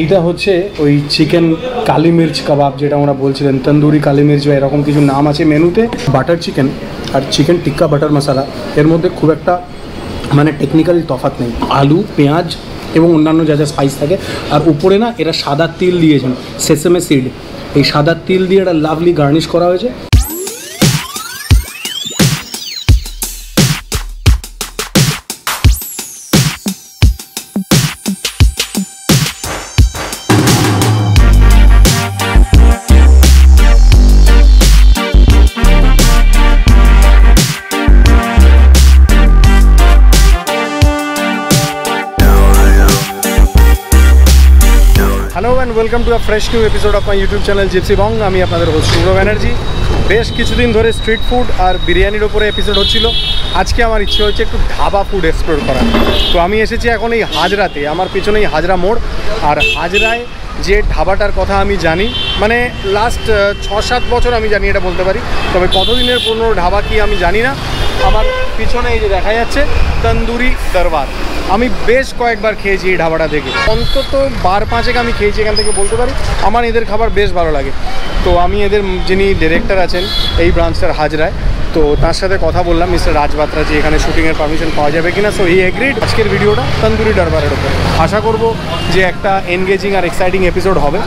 এইটা হচ্ছে ওই চিকেন কালি মির্চ কাবাব যেটা ওরা বলছিলেন, তন্দুরি কালি মির্চ বা এরকম কিছু নাম আছে মেনুতে। বাটার চিকেন আর চিকেন টিক্কা বাটার মশলা এর মধ্যে খুব একটা মানে টেকনিক্যাল তফাৎ নেই। আলু, পেঁয়াজ এবং অন্যান্য যা যা স্পাইস থাকে। আর উপরে না এরা সাদা তিল দিয়েছেন সেসেমে সিড এই সাদা তিল দিয়ে একটা লাভলি গার্নিশ করা হয়েছে। Welcome to a fresh new episode of my YouTube channel Gypsy Bong আমি আপনাদের হোস্ট শুভ্র ব্যানার্জি। বেশ কিছুদিন ধরে স্ট্রিট ফুড আর বিরিয়ানির ওপরে এপিসোড হচ্ছিল। আজকে আমার ইচ্ছে হচ্ছে একটু ধাবা ফুড এক্সপ্লোর করা তো আমি এসেছি এখন এই হাজরাতে, আমার পিছনে এই হাজরা মোড়। আর হাজরায় যে ধাবাটার কথা আমি জানি মানে লাস্ট ছ সাত বছর আমি জানি এটা বলতে পারি। তবে কতদিনের পুরনো ধাবা কি আমি জানি না। আমার পিছনে এই যে দেখা যাচ্ছে, তন্দুরি দরবার। আমি বেশ কয়েকবার খেয়েছি এই ধাবাটা থেকে অন্তত বার পাঁচেক আমি খেয়েছি এখান থেকে বলতে পারি। আমার এদের খাবার বেশ ভালো লাগে। তো আমি এদের যিনি ডিরেক্টর আছেন, এই ব্রাঞ্চটার হাজরায় তো তার সাথে কথা বললাম মিস্টার রাজবাত্রা যে এখানে শুটিংয়ের পারমিশন পাওয়া যাবে কিনা? সো হি এগ্রিড আজকের ভিডিওটা তন্দুরি দরবারের ওপর আশা করব যে একটা এনগেজিং আর এক্সাইটিং এপিসোড হবে।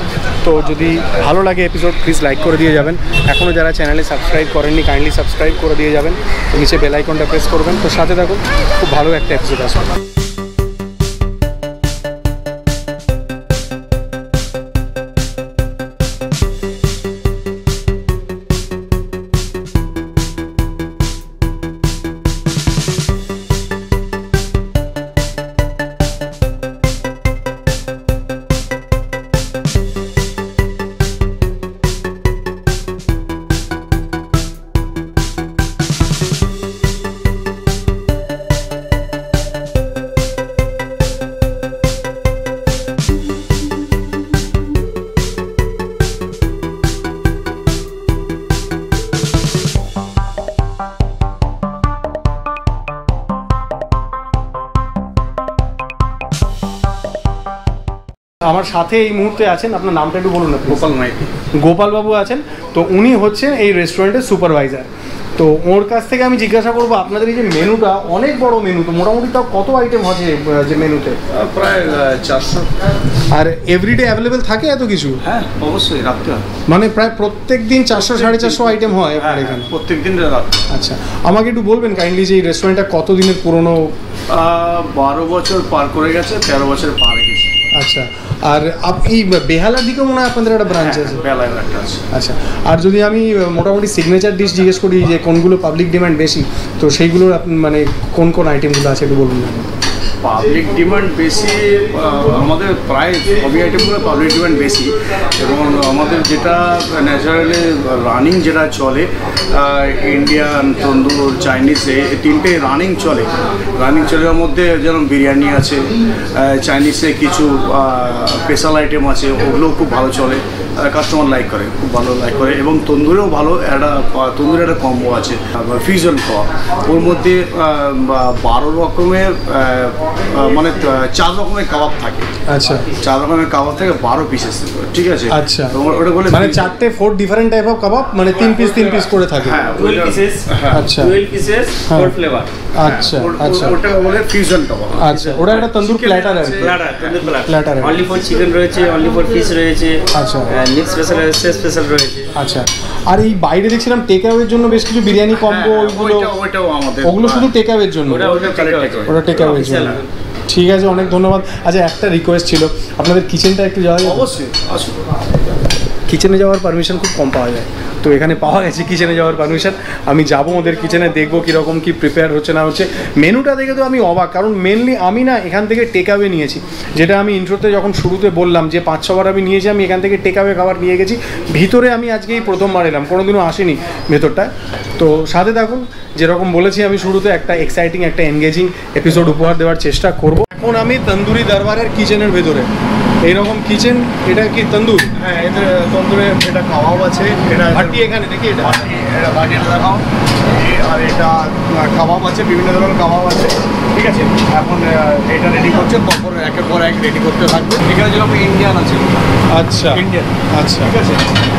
তো যদি ভালো লাগে এপিসোড প্লিজ লাইক করে দিয়ে যাবেন। এখনও যারা চ্যানেলে সাবস্ক্রাইব করেননি কাইন্ডলি সাবস্ক্রাইব করে দিয়ে যাবেন। নিচে বেল আইকনটা প্রেস করবেন। তো সাথে থাকুন, খুব ভালো একটা এপিসোড আসবে। আমার সাথে এই মুহূর্তে আছেন আপনার নামটা একটু বলুন না গোপাল মাইতি গোপালবাবু আছেন তো উনি হচ্ছেন এই রেস্টুরেন্টের সুপারভাইজার। তো ওর কাছ থেকে আমি জিজ্ঞাসা করব আপনাদের এই যে মেনুটা অনেক বড় মেনু তো মোটামুটি তাও কত আইটেম আছে যে মেনুতে? প্রায় চারশো। আর এভরিডে অ্যাভেলেবেল থাকে এত কিছু? হ্যাঁ অবশ্যই রাখতে হয়। মানে প্রায় প্রত্যেক দিন চারশো সাড়ে চারশো আইটেম হয় আপনার এখানে? প্রত্যেক দিন আচ্ছা আমাকে একটু বলবেন কাইন্ডলি যে এই রেস্টুরেন্টটা কত দিনের পুরনো? বারো বছর পার করে গেছে তেরো বছর পার হয়ে গেছে। আচ্ছা আর আপনি বেহালার দিকেও মনে হয় আপনাদের একটা ব্রাঞ্চ আছে? বেলায় একটা আছে। আচ্ছা আর যদি আমি মোটামুটি সিগনেচার ডিশ জিজ্ঞেস করি যে কোনগুলো পাবলিক ডিমান্ড বেশি তো সেইগুলোর মানে কোন কোন আইটেমগুলো আছে একটু বলুন পাবলিক ডিমান্ড বেশি আমাদের প্রায় সবই আইটেমগুলো পাবলিক ডিমান্ড বেশি এবং আমাদের যেটা ন্যাচারালি রানিং যেটা চলে ইন্ডিয়ান তন্দুর চাইনিজ এই তিনটে রানিং চলে। রানিং চলের মধ্যে যেমন বিরিয়ানি আছে চাইনিজে কিছু স্পেশাল আইটেম আছে, ওগুলোও খুব ভালো চলে। কাস্টমার লাইক করে খুব ভালো লাইক করে এবং তন্দুরেও ভালো একটা তন্দুরের একটা কম্বো আছে ফিউশন খাওয়া ওর মধ্যে বারো রকমের মানে চার রকমের কাবাব থাকে। আচ্ছা। চার রকমের কাবাব থাকে বারো পিসেস ঠিক আছে? আচ্ছা। ওটা- বলে মানে চারটে four different type of kebab মানে তিন পিস তিন পিস করে থাকে। হ্যাঁ হ্যাঁ, আচ্ছা। Twelve pieces. ফোর ফ্লেভার আচ্ছা আচ্ছা। ওটা বলে আচ্ছা ওটা একটা তন্দুর প্ল্যাটার আর তন্দুর অনলি ফর চিকেন রয়েছে অনলি ফর ফিশ রয়েছে। আচ্ছা। মিক্স স্পেশাল রয়েছে স্পেশাল রয়েছে। আচ্ছা। আর এই বাইরে দেখছিলাম টেক আওয়ের জন্য বেশ কিছু বিরিয়ানি কম্বো ওইগুলো হ্যাঁ, ওইটা- ওইটাও আমাদের ওগুলো শুধু টেক আওয়ের জন্য। ওটা ওটা টেক আওয়ের জন্য। ঠিক আছে অনেক ধন্যবাদ। আচ্ছা একটা রিকোয়েস্ট ছিল। আপনাদের কিচেনটা একটু যাওয়া যায় অবশ্যই আসুন। কিচেনে যাওয়ার পারমিশন খুব কম পাওয়া যায়। তো এখানে পাওয়া গেছে কিচেনে যাওয়ার পারমিশন আমি যাব ওদের কিচেনে দেখব কীরকম কি প্রিপেয়ার হচ্ছে না হচ্ছে। মেনুটা দেখে তো আমি অবাক, কারণ মেনলি আমি না এখান থেকে টেক নিয়েছি। যেটা আমি ইন্ট্রোতে যখন শুরুতে বললাম যে পাঁচ ছবার আমি নিয়েছি, আমি এখান থেকে টেক খাবার নিয়ে গেছি। ভিতরে আমি আজকেই প্রথমবার এলাম, কোনোদিনও আসিনি ভেতরটায় তো সাথে থাকুন, যেরকম বলেছি আমি শুরুতে, একটা এক্সাইটিং একটা এনগেজিং এপিসোড উপহার দেওয়ার চেষ্টা করব। এখন আমি তন্দুরি দরবারের কিচেনের ভেতরে। এইরকম কিচেন এটা কি তন্দুর? হ্যাঁ এতে তন্দুরে এটা কাবাব আছে এটা ভাটি এখানে দেখি এটা? এটা দেখাও। আর এটা কাবাব আছে বিভিন্ন ধরনের কাবাব আছে। ঠিক আছে? এখন এটা রেডি করছে পরপর একের পর এক রেডি করতে থাকবে। এখানে যেরকম ইন্ডিয়ান আছে। আচ্ছা। ইন্ডিয়ান আচ্ছা। ঠিক আছে?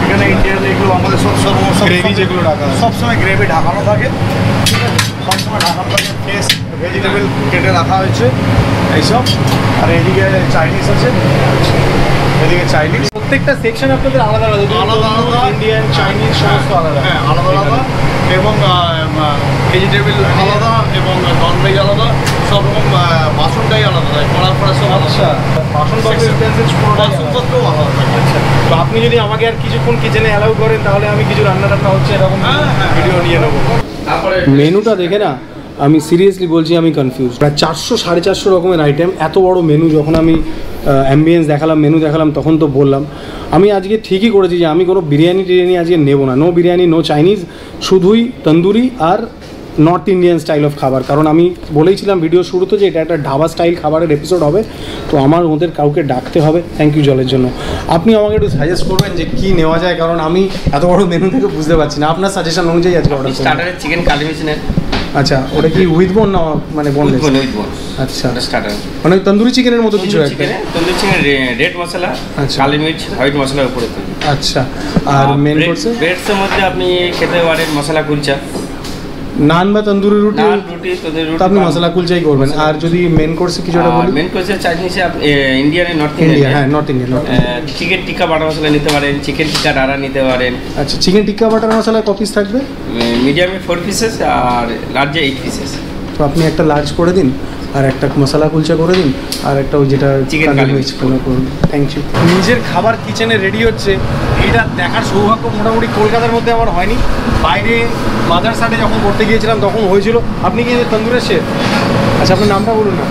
এখানে ইন্ডিয়ান এগুলো আমাদের সব সব Gravy যেগুলো ঢাকা। সবসময় গ্রেভি ঢাকানো থাকে। ঠিক আছে? সবসময় ঢাকানো থাকে। ফ্রেশ ভেজিটেবল কেটে রাখা হয়েছে। এইসব? আর এদিকে চাইনিজ আছে। এদিকে চাইনিজ প্রত্যেকটা সেকশন আপনাদের আলাদা আলাদা। আলাদা আলাদা। ইন্ডিয়ান চাইনিজ সমস্ত আলাদা। হ্যাঁ আলাদা আলাদা। এবং ভেজিটেবল আলাদা এবং নন ভেজ আলাদা। সব রকম বাসনটাই আলাদা থাকে। কড়া ফড়া সব আচ্ছা আলাদা। বাসনপত্রও আলাদা থাকে। আচ্ছা তো আপনি যদি আমাকে আর কিছুক্ষণ কিচেনে অ্যালাউ করেন তাহলে আমি কিছু রান্না টান্না হচ্ছে এরকম হ্যাঁ, হ্যাঁ, ভিডিও নিয়ে নেব। মেনুটা দেখে না? আমি সিরিয়াসলি বলছি, আমি কনফিউজ প্রায় চারশো, সাড়ে চারশো রকমের আইটেম এত বড় মেনু যখন আমি অ্যাম্বিয়েন্স দেখালাম মেনু দেখালাম, তখন তো বললাম। আমি আজকে ঠিকই করেছি যে আমি কোনো বিরিয়ানি টিরিয়ানি আজকে নেব না। নো বিরিয়ানি নো চাইনিজ শুধুই তন্দুরি আর নর্থ ইন্ডিয়ান স্টাইল অফ খাবার। কারণ আমি বলেইছিলাম ভিডিও শুরুতে যে এটা একটা ঢাবা স্টাইল খাবারের এপিসোড হবে, তো আমার ওদের কাউকে ডাকতে হবে। থ্যাংক ইউ জলের জন্য। আপনি আমাকে একটু সাজেস্ট করবেন যে কী নেওয়া যায়, কারণ আমি এত বড় মেনু থেকে বুঝতে পারছি না। আপনার সাজেশন অনুযায়ী আজকে অর্ডার করব। স্টার্টারে চিকেন কালি মির্চ নেন আচ্ছা ওটা কি উইথ বোন না মানে বোন উইথ বোন উইথ বোন আচ্ছা। স্টার্টার মানে তন্দুরি চিকেনের মতো কিছু একটা? তন্দুরি চিকেন রেড মশলা আচ্ছা। কালি মির্চ হোয়াইট মশলার উপরে আচ্ছা। আর মেন কোর্সে ব্রেডসের মধ্যে আপনি খেতে পারেন মশলা কুলচা। নান বা তন্দুরি রুটি নান রুটি রুটি আপনি মশলা কুলচাই করবেন। আর যদি মেন কোর্সে কিছু একটা বলি? মেন কোর্সে সে আপনি ইন্ডিয়ান নর্থ ইন্ডিয়া হ্যাঁ Indian north India north chicken tikka butter masala নিতে পারেন চিকেন টিক্কা ডারা নিতে পারেন। আচ্ছা চিকেন টিক্কা বাটার মশলা ক পিস থাকবে? মিডিয়ামে ফোর পিসেস আর লার্জে এইট পিসেস তো আপনি একটা লার্জ করে দিন। আর একটা মশলা কুলচা করে দিন আর একটা ওই যেটা মির্চ। করুন। থ্যাংক ইউ নিজের খাবার কিচেনে রেডি হচ্ছে এটা দেখার সৌভাগ্য মোটামুটি কলকাতার মধ্যে আমার হয়নি। বাইরে মাদার সাইডে যখন করতে গিয়েছিলাম তখন হয়েছিল। আপনি কি তন্দুরের শেফ আচ্ছা আপনার নামটা বলুন না।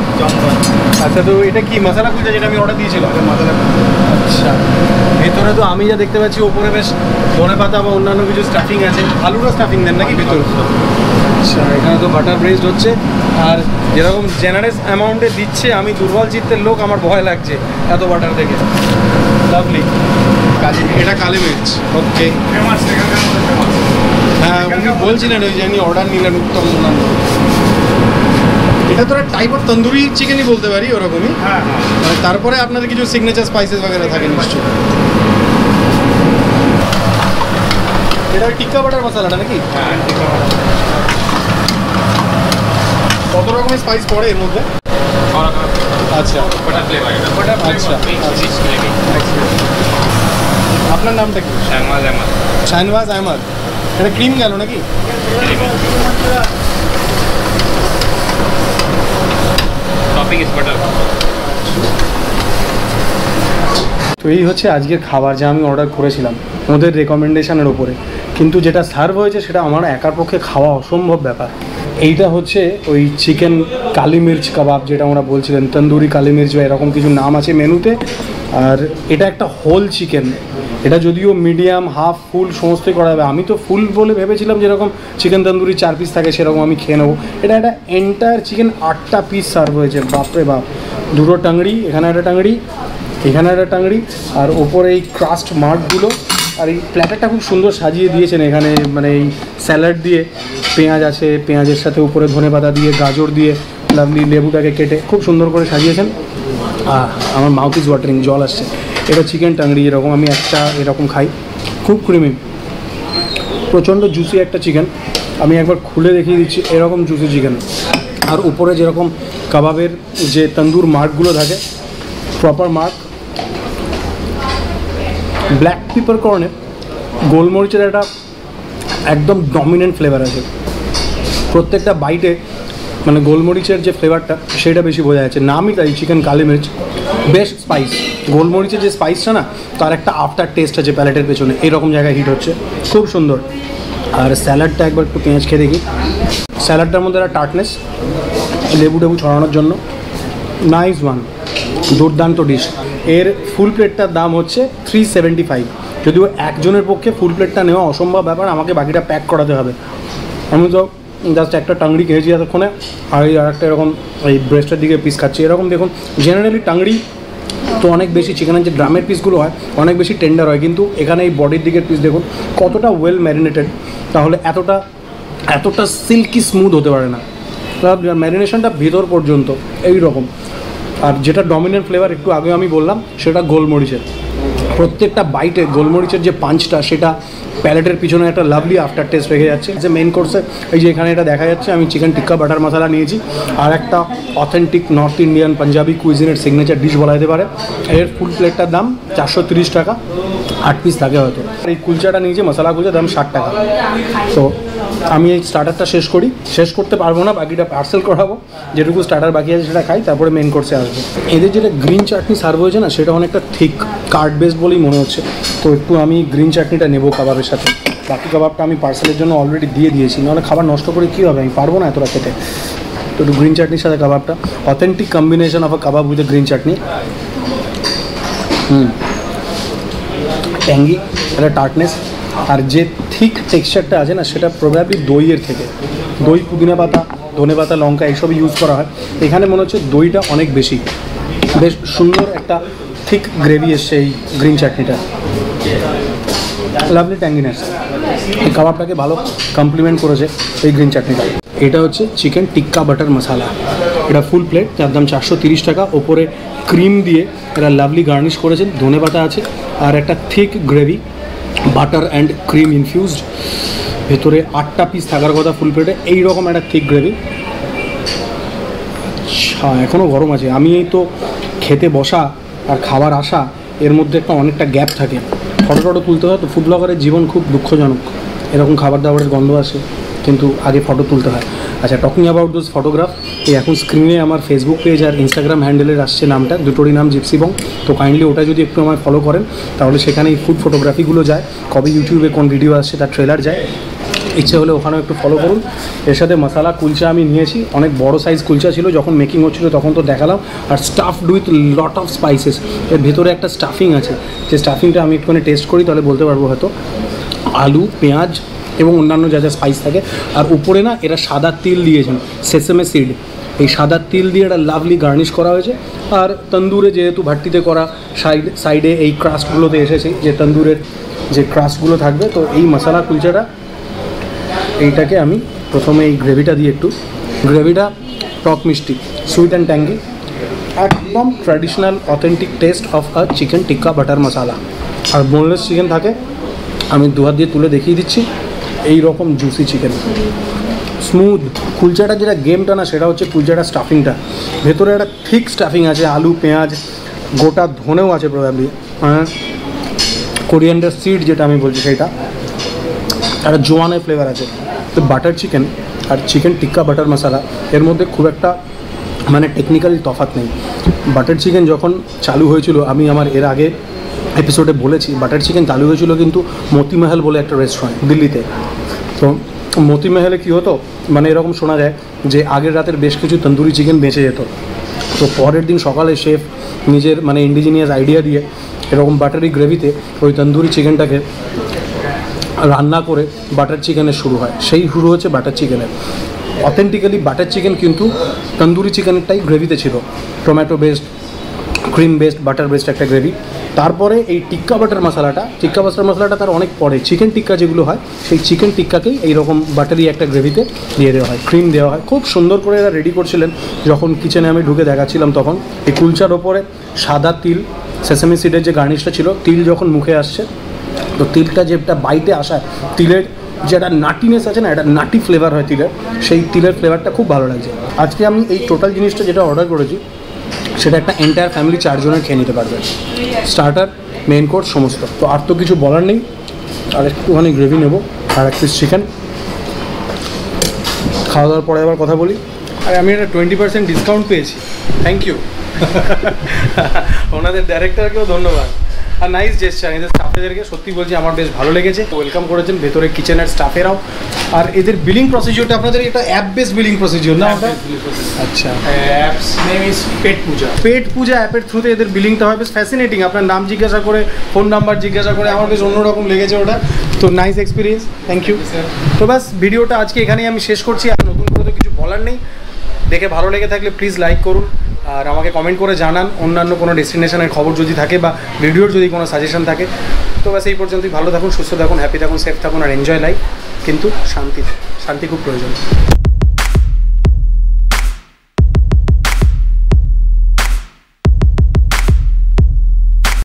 আচ্ছা তো এটা কি মশলা কুলচা যেটা আমি অর্ডার দিয়েছিলাম? আচ্ছা। ভেতরে তো আমি যা দেখতে পাচ্ছি ওপরে বেশ ধনে পাতা বা অন্যান্য কিছু স্টাফিং আছে। আলুরও স্টাফিং দেন নাকি ভেতরে? আচ্ছা এখানে তো বাটার ব্রেস্ট হচ্ছে। আর যেরকম জেনারেস অ্যামাউন্টে দিচ্ছে আমি দুর্বল চিত্তের লোক আমার ভয় লাগছে এত বাটার দেখে লাভলি কালি এটা কালি মির্চ ওকে ফেমাস এখানকার মধ্যে ফেমাস হ্যাঁ উনি বলছিলেন ওই যে উনি অর্ডার নিলেন উত্তম অন্যান্য এটা তো টাইপ অফ তন্দুরি চিকেনই বলতে পারি ওরকমই হ্যাঁ হ্যাঁ মানে তারপরে আপনাদের কিছু সিগনেচার স্পাইসেস वगैरह থাকে নিশ্চয়ই এটা ওই টিক্কা বাটার মশলাটা নাকি হ্যাঁ ঠিক আছে কত রকমের স্পাইস পড়ে এর মধ্যে? আচ্ছা। আচ্ছা আপনার নামটা কি? শাহনওয়াজ আহমদ। এটা ক্রিম গেল নাকি? টপিং তো এই হচ্ছে আজকের খাবার যা আমি অর্ডার করেছিলাম, ওদের রেকমেন্ডেশনের ওপরে কিন্তু যেটা সার্ভ হয়েছে সেটা আমার একার পক্ষে খাওয়া অসম্ভব ব্যাপার। এইটা হচ্ছে ওই চিকেন কালি মির্চ কাবাব, যেটা ওরা বলছিলেন, তন্দুরি কালি মির্চ বা এরকম কিছু নাম আছে মেনুতে। আর এটা একটা হোল চিকেন এটা যদিও মিডিয়াম হাফ ফুল সমস্তই করা যাবে আমি তো ফুল বলে ভেবেছিলাম যেরকম চিকেন তন্দুরি চার পিস থাকে সেরকম আমি খেয়ে নেব। এটা একটা এন্টায়ার চিকেন আটটা পিস সার্ভ হয়েছে। বাপরে বাপ। দুটো টাংড়ি, এখানে একটা টাংড়ি, এখানে একটা টাংড়ি, আর ওপরে এই ক্রাস্ট মার্কগুলো আর এই প্ল্যাটারটা খুব সুন্দর সাজিয়ে দিয়েছেন এখানে মানে এই স্যালাড দিয়ে। পেঁয়াজ আছে, পেঁয়াজের সাথে উপরে ধনে পাতা দিয়ে, গাজর দিয়ে লাভলি লেবুটাকে কেটে খুব সুন্দর করে সাজিয়েছেন। আহ, আমার মাউথ ইজ ওয়াটারিং জল আসছে। এটা চিকেন টাংড়ি এরকম আমি একটা এরকম খাই, খুব ক্রিমি প্রচণ্ড জুসি একটা চিকেন আমি একবার খুলে দেখিয়ে দিচ্ছি, এরকম জুসি চিকেন আর উপরে যেরকম কাবাবের যে তন্দুর মার্কগুলো থাকে প্রপার মার্ক ব্ল্যাক পিপার কর্নে গোলমরিচের একটা একদম ডমিনেন্ট ফ্লেভার আছে। প্রত্যেকটা বাইটে মানে গোলমরিচের যে ফ্লেভারটা সেটা বেশি বোঝা যাচ্ছে। নামই তাই চিকেন কালি মির্চ, বেশ স্পাইস গোলমরিচের যে স্পাইসটা না, তার একটা আফটার টেস্ট আছে প্যালেটের পেছনে। এরকম জায়গায় হিট হচ্ছে। খুব সুন্দর। আর স্যালাডটা একবার একটু পেঁয়াজ খেয়ে দেখি। স্যালাডটার মধ্যে একটা টার্টনেস লেবু টেবু ছড়ানোর জন্য। নাইস ওয়ান দুর্দান্ত ডিশ এর ফুল প্লেটটার দাম হচ্ছে থ্রি সেভেন্টি ফাইভ যদিও একজনের পক্ষে ফুল প্লেটটা নেওয়া অসম্ভব ব্যাপার, আমাকে বাকিটা প্যাক করাতে হবে। আমি তো জাস্ট একটা টাংড়ি খেয়েছি এতক্ষণে, আর এই আর একটা এরকম এই ব্রেস্টের দিকে পিস খাচ্ছি। এরকম দেখুন জেনারেলি টাংড়ি তো অনেক বেশি চিকেনের যে গ্রামের পিসগুলো হয়, অনেক বেশি টেন্ডার হয়। কিন্তু এখানে এই বডির দিকের পিস দেখুন, কতটা ওয়েল ম্যারিনেটেড তাহলে এতটা এতটা সিল্কি স্মুথ হতে পারে না। ম্যারিনেশনটা ভেতর পর্যন্ত এই রকম আর যেটা ডমিনেন্ট ফ্লেভার একটু আগে আমি বললাম, সেটা গোলমরিচের। প্রত্যেকটা বাইটে গোলমরিচের যে পাঞ্চটা সেটা প্যালেটের পিছনে একটা লাভলি আফটার টেস্ট রেখে যাচ্ছে। যে মেন কোর্সে এই যে এখানে এটা দেখা যাচ্ছে, আমি চিকেন টিক্কা বাটার মশলা নিয়েছি। আর একটা অথেন্টিক নর্থ ইন্ডিয়ান পাঞ্জাবি কুইজিনের সিগনেচার ডিশ বলা যেতে পারে। এর ফুল প্লেটটার দাম চারশো টাকা। আট পিস থাকে হয়তো। এই কুলচাটা নিয়েছি, মশলা কুলচার দাম ষাট টাকা। তো আমি এই স্টার্টারটা শেষ করি। শেষ করতে পারব না, বাকিটা পার্সেল করাবো। যেটুকু স্টার্টার বাকি আছে, সেটা খাই, তারপরে মেন কোর্সে আসব। এদের যেটা গ্রিন চাটনি সার্ভ হয়েছে না, সেটা অনেকটা থিক কার্ড বেসড বলেই মনে হচ্ছে। তো একটু আমি গ্রিন চাটনিটা নেব কাবাবের সাথে। বাকি কাবাবটা আমি পার্সেলের জন্য অলরেডি দিয়ে দিয়েছি। নাহলে খাবার নষ্ট করে কী হবে? আমি পারব না এতটা খেতে তো একটু গ্রিন চাটনির সাথে কাবাবটা। Authentic combination of a kebab with green chutney hmm. Tangy একটা টার্টনেস আর যে থিক টেক্সচারটা আছে না, সেটা প্রবাবলি দইয়ের থেকে। দই, পুদিনা পাতা, ধনে পাতা, লঙ্কা এইসব ইউজ করা হয়। এখানে মনে হচ্ছে দইটা অনেক বেশি। বেশ সুন্দর একটা থিক গ্রেভি এসছে এই গ্রিন চাটনিটা লাভলি ট্যাঙ্গিনেস এই কাবাবটাকে ভালো কমপ্লিমেন্ট করেছে এই গ্রিন চাটনিটা এটা হচ্ছে চিকেন টিক্কা বাটার মশালা এটা ফুল প্লেট যার দাম চারশো তিরিশ টাকা। ওপরে ক্রিম দিয়ে এটা লাভলি গার্নিশ করেছেন। ধনে পাতা আছে আর একটা thick gravy butter and cream infused ভেতরে আটটা পিস থাকার কথা ফুল প্লেটে এইরকম একটা থিক গ্রেভি আচ্ছা এখনও গরম আছে। আমি এই তো খেতে বসা আর খাবার আসা এর মধ্যে একটা অনেকটা গ্যাপ থাকে। ফটো টটো তুলতে হয় তো ফুড ব্লগারের জীবন খুব দুঃখজনক। এরকম খাবার দাবারের গন্ধ আসে, কিন্তু আগে ফটো তুলতে হয়। আচ্ছা টকিং অ্যাবাউট দোজ ফটোগ্রাফ এই এখন স্ক্রিনে আমার ফেসবুক পেজ আর ইনস্টাগ্রাম হ্যান্ডেলের আসছে নামটা, দুটোরই নাম জিপসি বং তো কাইন্ডলি ওটা যদি একটু আমায় ফলো করেন, তাহলে সেখানে এই ফুড ফটোগ্রাফিগুলো যায়, কবে ইউটিউবে কোন ভিডিও আসছে তার ট্রেলার যায়। ইচ্ছে হলে ওখানেও একটু ফলো করুন। এর সাথে মশালা কুলচা আমি নিয়েছি, অনেক বড় সাইজ কুলচা ছিল, যখন মেকিং হচ্ছিল তখন তো দেখালাম। আর stuffed with lot of spices এর ভেতরে একটা স্টাফিং আছে। যে স্টাফিংটা আমি একটুখানি টেস্ট করি, তাহলে বলতে পারব হয়তো। আলু, পেঁয়াজ এবং অন্যান্য যা যা স্পাইস থাকে। আর উপরে না এরা সাদা তিল দিয়েছেন সেসেমে সিড এই সাদা তিল দিয়ে একটা লাভলি গার্নিশ করা হয়েছে। আর তন্দুরে যেহেতু ভাট্টিতে করা সাইড সাইডে এই ক্রাস্টগুলোতে এসেছে, যে তন্দুরের যে ক্রাস্টগুলো থাকবে, তো এই মশলা কুলচাটা, এইটাকে আমি প্রথমে এই গ্রেভিটা দিয়ে একটু, গ্রেভিটা টক মিষ্টি সুইট অ্যান্ড ট্যাঙ্গি একদম traditional authentic taste of a chicken tikka butter masala R boneless chicken থাকে, আমি দুহাত দিয়ে তুলে দেখিয়ে দিচ্ছি। এই রকম জুসি চিকেন স্মুথ কুলচাটা যেটা গেমটা না, সেটা হচ্ছে কুলচাটা স্টাফিংটা ভেতরে একটা থিক স্টাফিং আছে, আলু, পেঁয়াজ, গোটা ধনেও আছে প্রবাবলি কোরিয়ান্ডার সিড যেটা আমি বলছি সেটা একটা জোয়ানের ফ্লেভার আছে। তো বাটার চিকেন আর চিকেন টিক্কা বাটার মশলা এর মধ্যে খুব একটা মানে টেকনিক্যাল তফাৎ নেই। বাটার চিকেন যখন চালু হয়েছিল, আমি আমার এর আগে এপিসোডে বলেছি বাটার চিকেন চালু হয়েছিল কিন্তু মতিমহল বলে একটা রেস্টুরেন্ট দিল্লিতে। তো মতিমহলে কী হতো? মানে এরকম শোনা যায় যে আগের রাতের বেশ কিছু তন্দুরি চিকেন বেঁচে যেত। তো পরের দিন সকালে শেফ নিজের মানে ইন্ডিজিনিয়াস আইডিয়া দিয়ে এরকম বাটারি গ্রেভিতে ওই তন্দুরি চিকেনটাকে রান্না করে বাটার চিকেনের শুরু হয়। সেই শুরু হচ্ছে বাটার চিকেনের অথেন্টিক্যালি বাটার চিকেন কিন্তু তন্দুরি চিকেনটাই গ্রেভিতে ছিল। Tomato based cream based butter based একটা গ্রেভি তারপরে এই টিক্কা বাটার মশলাটা, টিক্কা বাটার মশলাটা তার অনেক পরে চিকেন টিক্কা যেগুলো হয়, সেই চিকেন টিক্কাকেই এইরকম বাটারি একটা গ্রেভিতে দিয়ে দেওয়া হয় ক্রিম দেওয়া হয়। খুব সুন্দর করে এরা রেডি করছিলেন। যখন কিচেনে আমি ঢুকে দেখাচ্ছিলাম তখন, এই কুলচার ওপরে সাদা তিল সেসামি সিডের যে গার্নিশটা ছিল, তিল যখন মুখে আসছে, তো তিলটা যেটা বাইটে আসায় তিলের যে একটা নাটিনেস আছে না, একটা নাটি ফ্লেভার হয় তিলের, সেই তিলের ফ্লেভারটা খুব ভালো লাগছে। আজকে আমি এই টোটাল জিনিসটা যেটা অর্ডার করেছি সেটা একটা এন্টায়ার ফ্যামিলি চারজনের খেয়ে নিতে পারবে। স্টার্টার মেন কোর্স সমস্ত। তো আর তো কিছু বলার নেই। আর একটুখানি গ্রেভি নেব আর এক পিস চিকেন খাওয়া দাওয়ার পরে আবার কথা বলি। আর আমি একটা টোয়েন্টি পার্সেন্ট ডিসকাউন্ট পেয়েছি। থ্যাংক ইউ ওনাদের ডাইরেক্টরকেও ধন্যবাদ। আর নাইস জেস্টার এদের স্টাফেদেরকে সত্যি বলছি আমার বেশ ভালো লেগেছে। ওয়েলকাম করেছেন ভেতরে কিচেনের স্টাফেরাও আর এদের বিলিং প্রসিজিওরটা আপনাদের এটা অ্যাপ বেস বিলিং প্রসিজিওর না ওটা আচ্ছা। App's name is Pet Pooja Pet Pooja অ্যাপের থ্রুতে এদের বিলিংটা হয় বেশ ফ্যাসিনেটিং আপনার নাম জিজ্ঞাসা করে ফোন নাম্বার জিজ্ঞাসা করে আমার বেশ অন্যরকম লেগেছে ওটা। তো নাইস এক্সপিরিয়েন্স থ্যাংক ইউ তো ব্যাস ভিডিওটা আজকে এখানেই আমি শেষ করছি আর নতুন করে তো কিছু বলার নেই। দেখে ভালো লেগে থাকলে প্লিজ লাইক করুন। আর আমাকে কমেন্ট করে জানান, অন্যান্য কোনো ডেস্টিনেশনের খবর যদি থাকে বা ভিডিওর যদি কোনো সাজেশন থাকে। তো ব্যাস, এই পর্যন্তই। ভালো থাকুন, সুস্থ থাকুন হ্যাপি থাকুন সেফ থাকুন, আর এনজয় লাইফ কিন্তু শান্তি শান্তি খুব প্রয়োজন।